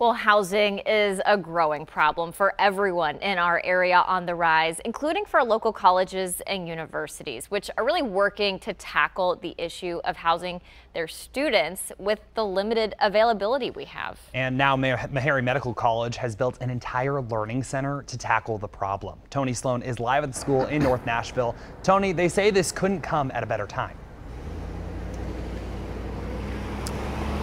Well, housing is a growing problem for everyone in our area on the rise, including for local colleges and universities, which are really working to tackle the issue of housing their students with the limited availability we have. And now Meharry Medical College has built an entire learning center to tackle the problem. Tony Sloan is live at the school in North Nashville. Tony, they say this couldn't come at a better time.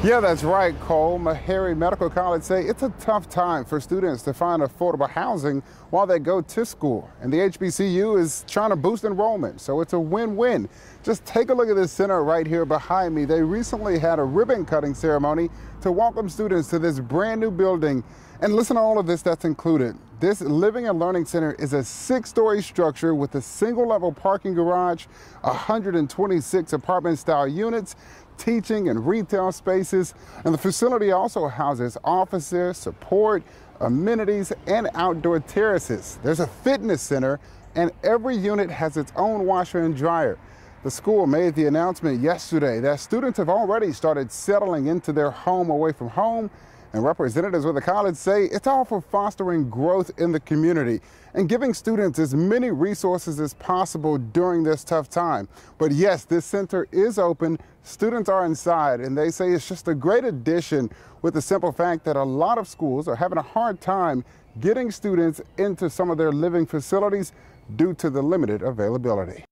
Yeah, that's right, Cole. Meharry Medical College say it's a tough time for students to find affordable housing while they go to school. And the HBCU is trying to boost enrollment, so it's a win-win. Just take a look at this center right here behind me. They recently had a ribbon cutting ceremony to welcome students to this brand new building. And listen to all of this that's included. This Living and Learning Center is a six-story structure with a single-level parking garage, 126 apartment-style units, teaching and retail spaces, and the facility also houses offices, support, amenities, and outdoor terraces. There's a fitness center, and every unit has its own washer and dryer. The school made the announcement yesterday that students have already started settling into their home away from home and representatives with the college say it's all for fostering growth in the community and giving students as many resources as possible during this tough time. But yes, this center is open. Students are inside, and they say it's just a great addition with the simple fact that a lot of schools are having a hard time getting students into some of their living facilities due to the limited availability.